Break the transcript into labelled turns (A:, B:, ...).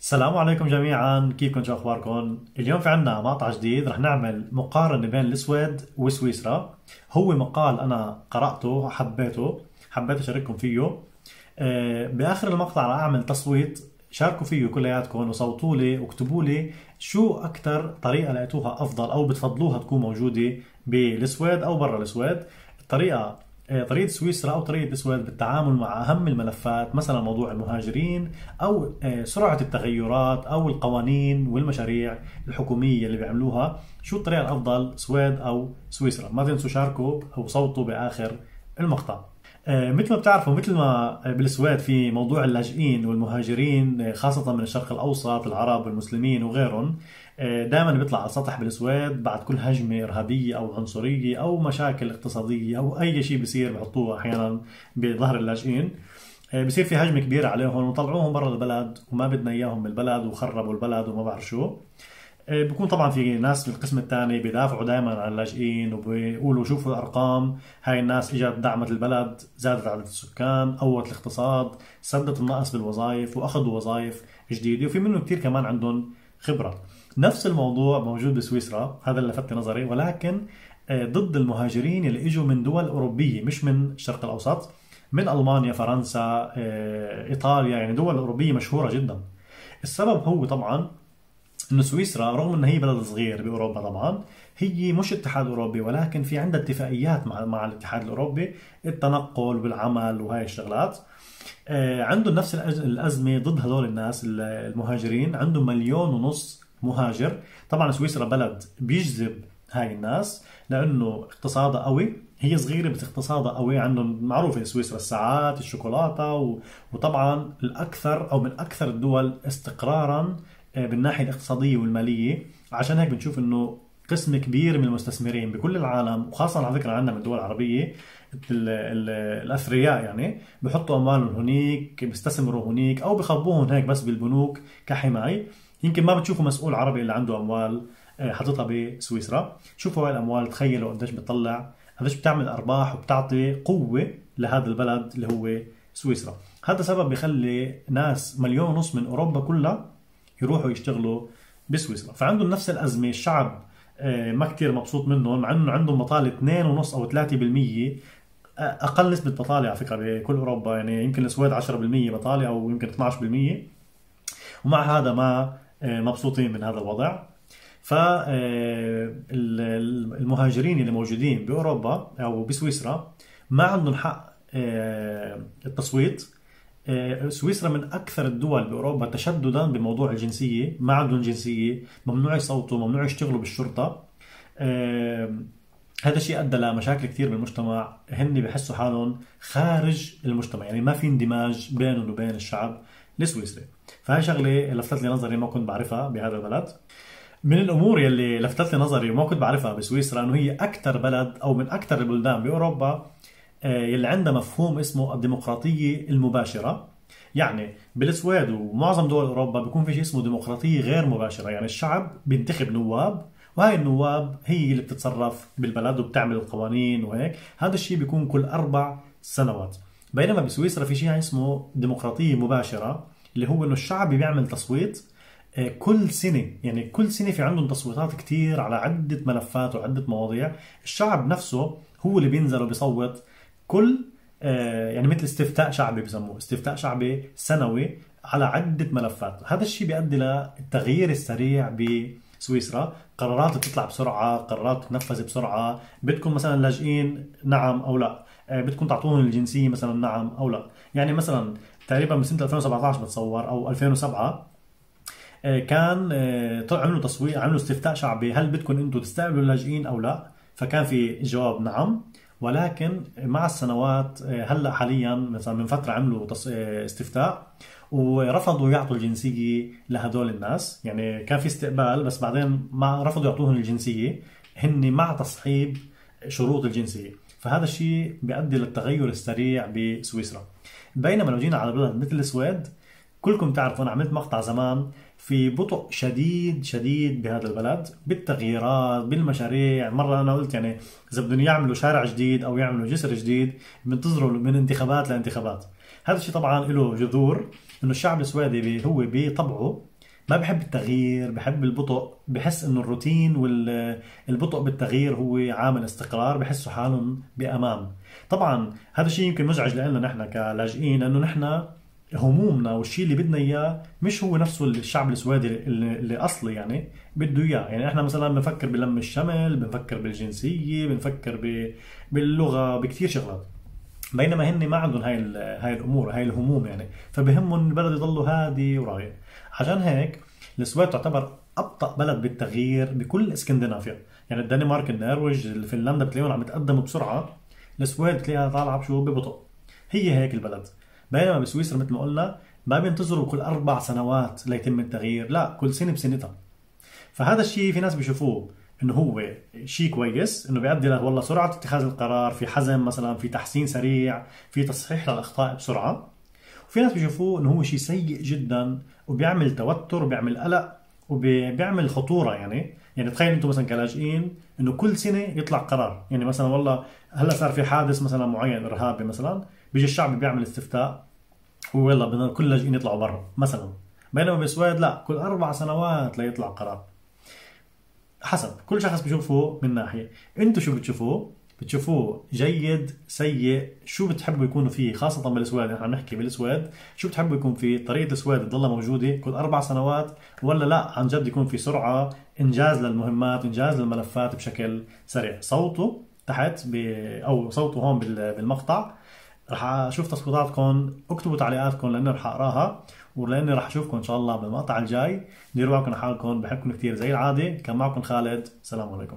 A: السلام عليكم جميعا. كيفكم شو أخباركم؟ اليوم في عنا مقطع جديد. رح نعمل مقارنة بين السويد وسويسرا هو مقال أنا قرأته حبيته حبيت أشارككم فيه. آه، بآخر المقطع رح أعمل تصويت. شاركوا فيه كلياتكم وصوتوا لي واكتبوا لي شو أكثر طريقة لقيتوها أفضل أو بتفضلوها تكون موجودة بالسويد أو برا السويد الطريقة آه، طريقة سويسرا أو طريقة السويد بالتعامل مع أهم الملفات مثلا موضوع المهاجرين أو آه، سرعة التغيرات أو القوانين والمشاريع الحكومية اللي بيعملوها. شو الطريقة الأفضل؟ سويد أو سويسرا. ما تنسوا شاركوا أو صوتوا بآخر المقطع. مثل ما بتعرفوا مثل ما بالسويد في موضوع اللاجئين والمهاجرين خاصة من الشرق الأوسط العرب والمسلمين وغيرهم دائما بيطلع على السطح بالسويد بعد كل هجمة إرهابية أو عنصرية أو مشاكل اقتصادية أو أي شيء بيصير بحطوه أحيانا بظهر اللاجئين. آه، بصير في هجمة كبيرة عليهم وطلعوهم برا البلد وما بدنا إياهم بالبلد وخربوا البلد وما بعرف شو. آه، بكون طبعا في ناس من القسم الثاني بيدافعوا دائما عن اللاجئين وبيقولوا شوفوا الأرقام. هاي الناس إجت دعمت البلد زادت عدد السكان قوت الاقتصاد سدت النقص بالوظائف وأخذوا وظائف جديدة. وفي منهم كثير كمان عندهم خبرة. نفس الموضوع موجود بسويسرا هذا اللي لفت نظري ولكن آه، ضد المهاجرين اللي إجوا من دول أوروبية مش من الشرق الأوسط من ألمانيا فرنسا آه، إيطاليا يعني دول أوروبية مشهورة جدا. السبب هو طبعا إنه سويسرا رغم إنها هي بلد صغير بأوروبا طبعا هي مش اتحاد أوروبي ولكن في عندها اتفاقيات مع مع الاتحاد الأوروبي التنقل والعمل وهاي الشغلات. آه، عندهم نفس الأزمة ضد هذول الناس المهاجرين. عندهم مليون ونص مهاجر. طبعا سويسرا بلد بيجذب هاي الناس لأنه اقتصادها قوي. هي صغيرة بس اقتصادها قوي. عندهم معروفة سويسرا الساعات الشوكولاتة و... وطبعا الأكثر أو من أكثر الدول استقرارا آه، بالناحية الاقتصادية والمالية عشان هيك بنشوف إنه قسم كبير من المستثمرين بكل العالم وخاصة على فكرة عندنا من الدول العربية الأثرياء يعني بحطوا أموالهم هنيك بيستثمروا هنيك أو بخبوهم هيك بس بالبنوك كحماية. يمكن ما بتشوفوا مسؤول عربي اللي عنده أموال آه، حاططها بسويسرا. شوفوا هاي الأموال تخيلوا قديش بتطلع قديش بتعمل أرباح وبتعطي قوة لهذا البلد اللي هو سويسرا. هذا سبب بيخلي ناس مليون ونص من أوروبا كلها يروحوا يشتغلوا بسويسرا. فعندهم نفس الأزمة. الشعب آه، ما كثير مبسوط منهم مع إنه عندهم بطالة 2.5 أو 3% آه، أقل نسبة بطالة على فكرة بكل أوروبا يعني يمكن السويد 10% بطالة أو يمكن 12% ومع هذا ما آه، مبسوطين من هذا الوضع. فالمهاجرين اللي موجودين بأوروبا أو بسويسرا ما عندهم حق التصويت. سويسرا من أكثر الدول بأوروبا تشددا بموضوع الجنسية ما عندهم جنسية ممنوع يصوتوا ممنوع يشتغلوا بالشرطة. هذا الشيء أدى لمشاكل كثير بالمجتمع. هن بحسوا حالهم خارج المجتمع يعني ما في اندماج بينهم وبين الشعب السويسري فهي شغلة لفتت لي نظري ما كنت بعرفها بهذا البلد. من الأمور يلي لفتت لي نظري وما كنت بعرفها بسويسرا إنه هي أكثر بلد أو من أكثر البلدان بأوروبا آه، يلي عندها مفهوم اسمه الديمقراطية المباشرة. يعني بالسويد ومعظم دول أوروبا بيكون في شيء اسمه ديمقراطية غير مباشرة. يعني الشعب بينتخب نواب وهي النواب هي اللي بتتصرف بالبلد وبتعمل القوانين وهيك. هذا الشيء بيكون كل أربع سنوات. بينما بسويسرا في شيء اسمه ديمقراطية مباشرة اللي هو إنه الشعب بيعمل تصويت آه، كل سنة. يعني كل سنة في عندهم تصويتات كتير على عدة ملفات وعدة مواضيع. الشعب نفسه هو اللي بينزل وبيصوت كل آه، يعني مثل استفتاء شعبي بسموه استفتاء شعبي سنوي على عدة ملفات. هذا الشيء بيؤدي للتغيير السريع بسويسرا. قرارات بتطلع بسرعة قرارات تنفذ بسرعة. بدكم مثلا لاجئين نعم أو لا؟ آه، بدكم تعطوهم الجنسية مثلا نعم أو لا؟ يعني مثلا تقريبا من سنة 2017 بتصور أو 2007 آه، كان عملوا تصويت عملوا استفتاء شعبي. هل بدكم أنتم تستقبلوا اللاجئين أو لا؟ فكان في جواب نعم. ولكن مع السنوات آه، هلأ حاليا مثلا من فترة عملوا استفتاء ورفضوا يعطوا الجنسية لهدول الناس. يعني كان في استقبال بس بعدين ما رفضوا يعطوهم الجنسية. هن مع تصحيب شروط الجنسية. فهذا الشيء بيؤدي للتغير السريع بسويسرا. بينما لو جينا على بلد مثل السويد كلكم تعرفوا أنا عملت مقطع زمان في بطء شديد شديد بهذا البلد بالتغييرات بالمشاريع. مرة أنا قلت يعني إذا بدهم يعملوا شارع جديد أو يعملوا جسر جديد بينتظروا من انتخابات لانتخابات. هذا الشيء طبعا له جذور إنه الشعب السويدي هو بطبعه ما بحب التغيير بحب البطء بحس إنه الروتين والبطء بالتغيير هو عامل استقرار بحسوا حالهم بامان طبعا هذا الشيء يمكن مزعج لنا نحن كلاجئين لأنه نحن همومنا والشيء اللي بدنا إياه مش هو نفسه الشعب السويدي اللي, اللي أصلي يعني بده إياه. يعني إحنا مثلا بنفكر بلم الشمل بنفكر بالجنسية بنفكر. باللغة بكثير شغلات. بينما هن ما عندهم هاي هاي الأمور هاي الهموم يعني. فبهمهم البلد يضلوا هادي ورايق عشان هيك السويد تعتبر أبطأ بلد بالتغيير بكل إسكندنافيا. يعني الدنمارك النرويج فنلندا بتلاقيهم عم يتقدموا بسرعة. السويد بتلاقيها طالعة بشو؟ ببطء. هي هيك البلد. بينما بسويسرا مثل ما قلنا ما بينتظروا كل أربع سنوات ليتم التغيير لا كل سنة بسنتها. فهذا الشيء في ناس بيشوفوه إنه هو شيء كويس إنه بيؤدي له والله سرعة اتخاذ القرار في حزم مثلا في تحسين سريع في تصحيح للأخطاء بسرعة. وفي ناس بيشوفوه إنه هو شيء سيء جدا وبيعمل توتر وبيعمل قلق وبيعمل خطورة يعني. يعني تخيل أنتم مثلا كلاجئين إنه كل سنة يطلع قرار. يعني مثلا والله هلأ صار في حادث مثلا معين إرهابي مثلا بيجي الشعب بيعمل استفتاء ويلا بدنا كل اللاجئين يطلعوا برا مثلا. بينما بالسويد لا كل أربع سنوات ليطلع قرار. حسب كل شخص بيشوفه من ناحية. أنتم شو بتشوفوه؟ بتشوفوه جيد سيء. شو بتحبوا يكونوا فيه؟ خاصة بالسويد نحن عم نحكي بالسويد شو بتحبوا يكون فيه؟ طريقة السويد تضلها موجودة كل أربع سنوات ولا لا؟ عن جد يكون في سرعة إنجاز للمهمات إنجاز للملفات بشكل سريع. صوته تحت ب... أو صوته هون بالمقطع. رح أشوف تصويتاتكم اكتبوا تعليقاتكم لأني رح أقراها ولأني رح أشوفكم إن شاء الله بالمقطع الجاي. ديروا بالكم حالكم بحبكم كثير زي العادة كان معكم خالد. السلام عليكم.